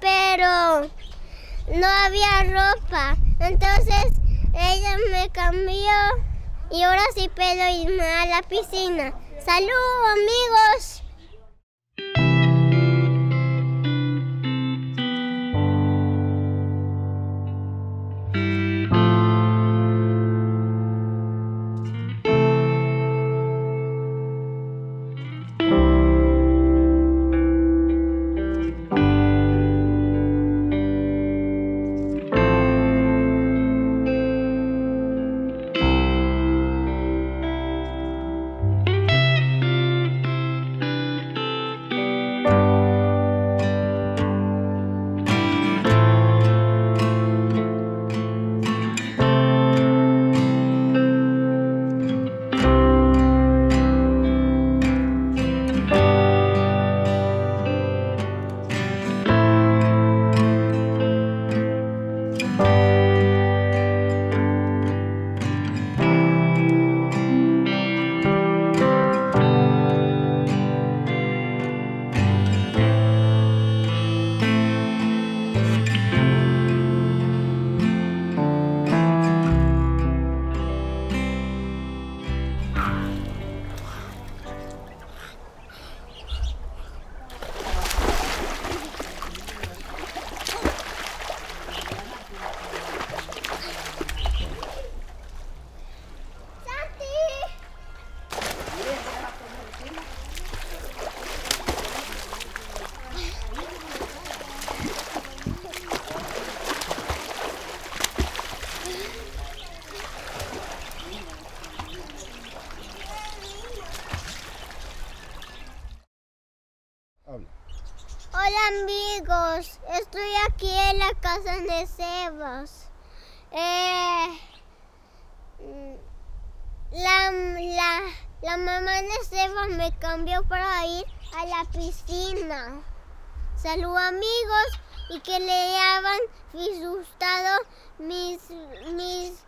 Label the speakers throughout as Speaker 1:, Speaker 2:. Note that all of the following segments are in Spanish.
Speaker 1: pero no había ropa. Entonces ella me cambió y ahora sí puedo irme a la piscina. ¡Salud, amigos! Hola amigos, estoy aquí en la casa de Sebas. Eh, la, la, la mamá de Sebas me cambió para ir a la piscina. Salud amigos y que le hayan disgustado mis, mis,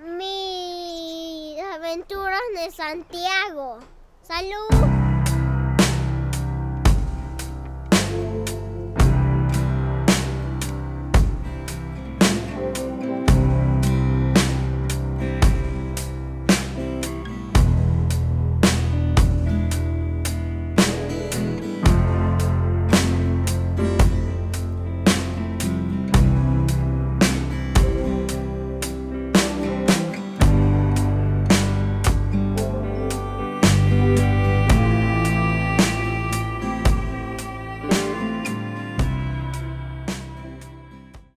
Speaker 1: mis aventuras de Santiago. Salud.